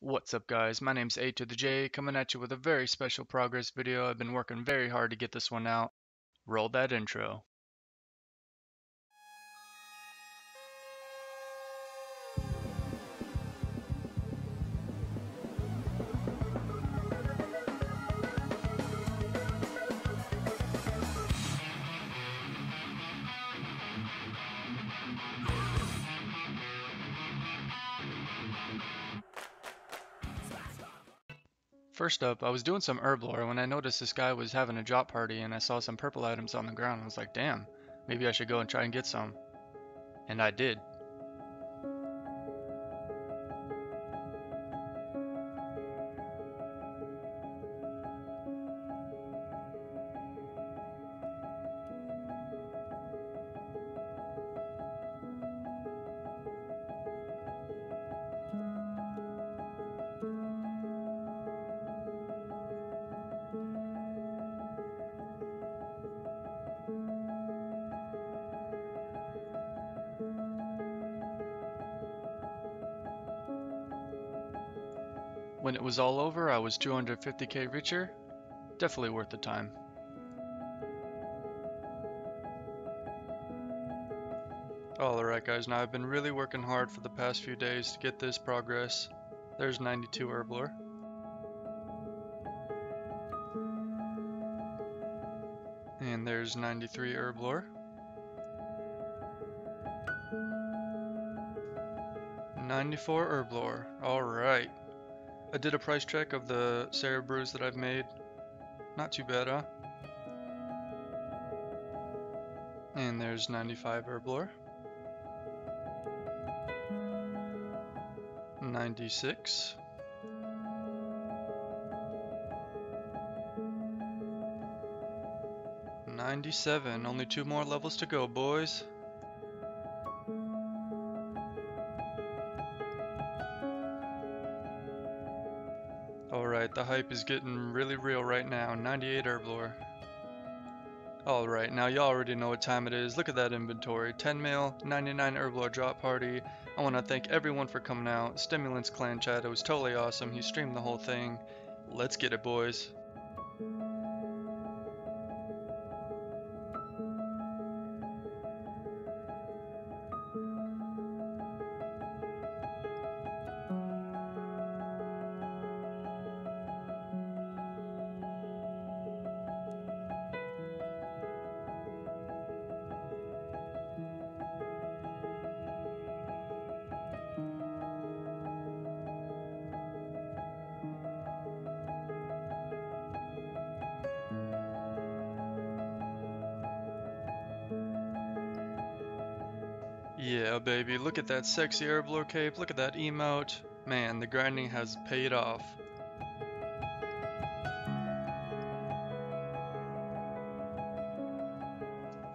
What's up guys, my name's A to the J, coming at you with a very special progress video. I've been working very hard to get this one out. Roll that intro. First up, I was doing some Herblore when I noticed this guy was having a drop party and I saw some purple items on the ground. I was like, damn, maybe I should go and try and get some. And I did. When it was all over, I was 250k richer. Definitely worth the time. Alright guys, now I've been really working hard for the past few days to get this progress. There's 92 Herblore. And there's 93 Herblore. 94 Herblore. Alright. I did a price check of the Sarah brews that I've made. Not too bad, huh? And there's 95 Herblore. 96. Ninety-seven. Only two more levels to go, boys. Alright, the hype is getting really real right now. 98 Herblore. Alright, now y'all already know what time it is. Look at that inventory. 10 mil, 99 Herblore drop party. I want to thank everyone for coming out. Stimulants clan chat, it was totally awesome. He streamed the whole thing. Let's get it, boys. Yeah, baby, look at that sexy Herblore cape, look at that emote. Man, the grinding has paid off.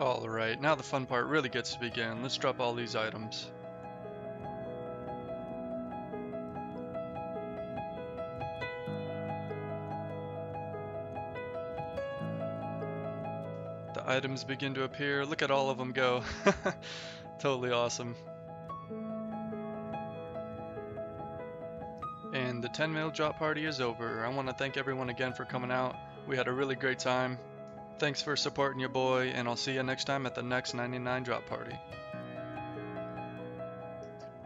Alright, now the fun part really gets to begin. Let's drop all these items. The items begin to appear. Look at all of them go. totally awesome. And the 10 mil drop party is over. I want to thank everyone again for coming out. We had a really great time. Thanks for supporting your boy, and I'll see you next time at the next 99 drop party.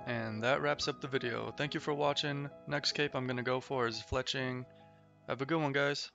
And that wraps up the video. Thank you for watching. Next cape I'm going to go for is Fletching. Have a good one, guys.